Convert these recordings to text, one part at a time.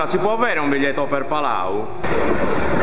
Signora, si può avere un biglietto per Palau?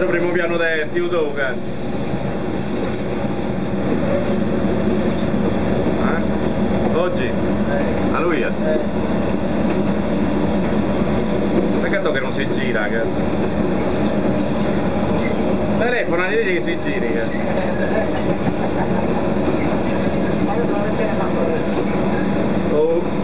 Sul primo piano del Tiudoka. Eh? Oggi? Eh, A lui? eh? eh. Peccato che non si gira, che... Telefona, gli dici che si giri, fatto adesso. Oh.